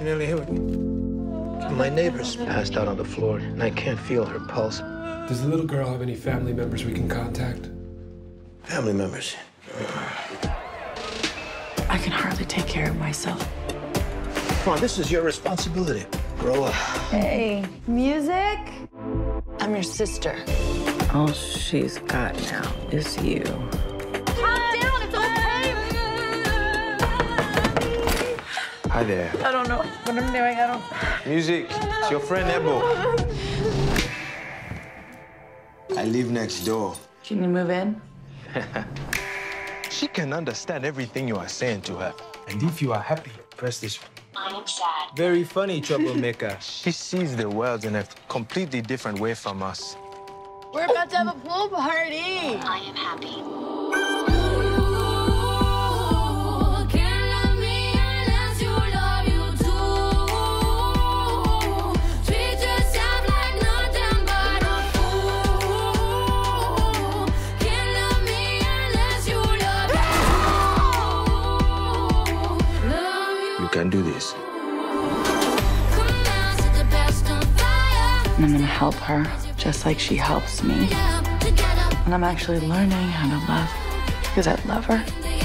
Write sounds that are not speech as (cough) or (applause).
of my neighbors passed out on the floor, and I can't feel her pulse. Does the little girl have any family members we can contact? Family members. I can hardly take care of myself. Come on, this is your responsibility. Grow up. Hey, music? I'm your sister. All she's got now is you. Hi there. I don't know what I'm doing. I don't. Music. It's your friend Ebo. I live next door. Can you move in? (laughs) She can understand everything you are saying to her. And if you are happy, press this one. I am sad. Very funny, troublemaker. (laughs) she sees the world in a completely different way from us. We're about to have a pool party. I am happy. Can do this. I'm gonna help her just like she helps me. And I'm actually learning how to love because I love her.